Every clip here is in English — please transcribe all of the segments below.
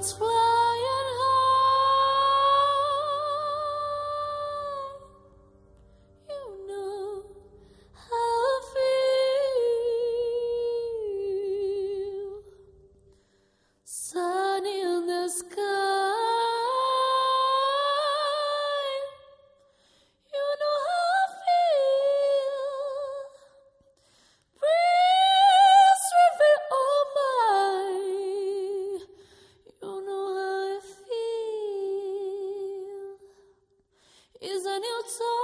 what's what 溜走。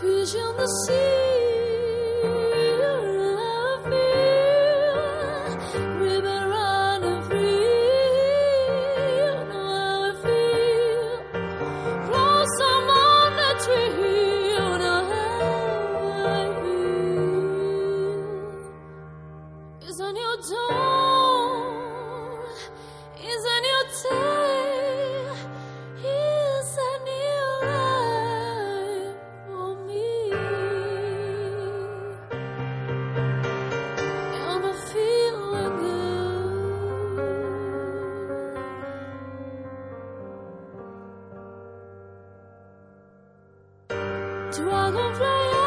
vision the sea river I feel blossom on the tree, you know how I feel. Isn't your time? dragonfly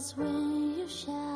when you shout.